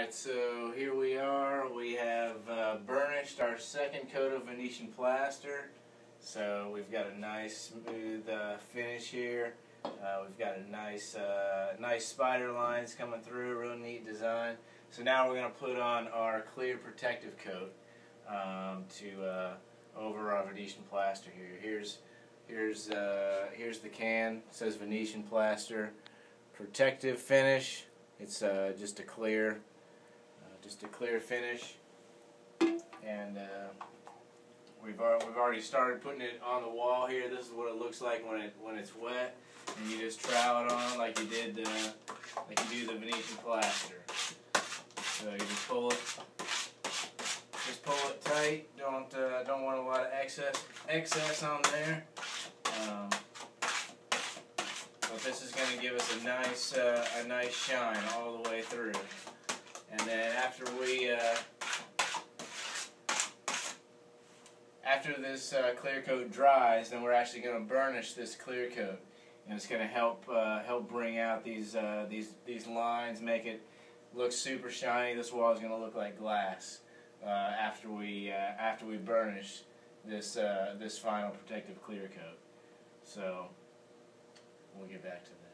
Alright, so here we are. We have uh, burnished our second coat of Venetian plaster. So we've got a nice smooth uh, finish here. Uh, we've got a nice uh, nice spider lines coming through, real neat design. So now we're going to put on our clear protective coat um, to uh, over our Venetian plaster here. Here's here's uh, here's the can. It says Venetian plaster protective finish. It's uh, just a clear, just a clear finish, and uh, we've we've already started putting it on the wall here. This is what it looks like when it when it's wet, and you just trowel it on like you did the like you do the Venetian plaster. So you just pull it, just pull it tight. Don't uh, don't want a lot of excess excess on there. Um, but this is going to give us a nice uh, a nice shine all the way through. After we uh, after this uh, clear coat dries, then we're actually going to burnish this clear coat, and it's going to help uh, help bring out these uh, these these lines, make it look super shiny. This wall is going to look like glass uh, after we after we burnish this this final protective clear coat. So. We'll get back to that.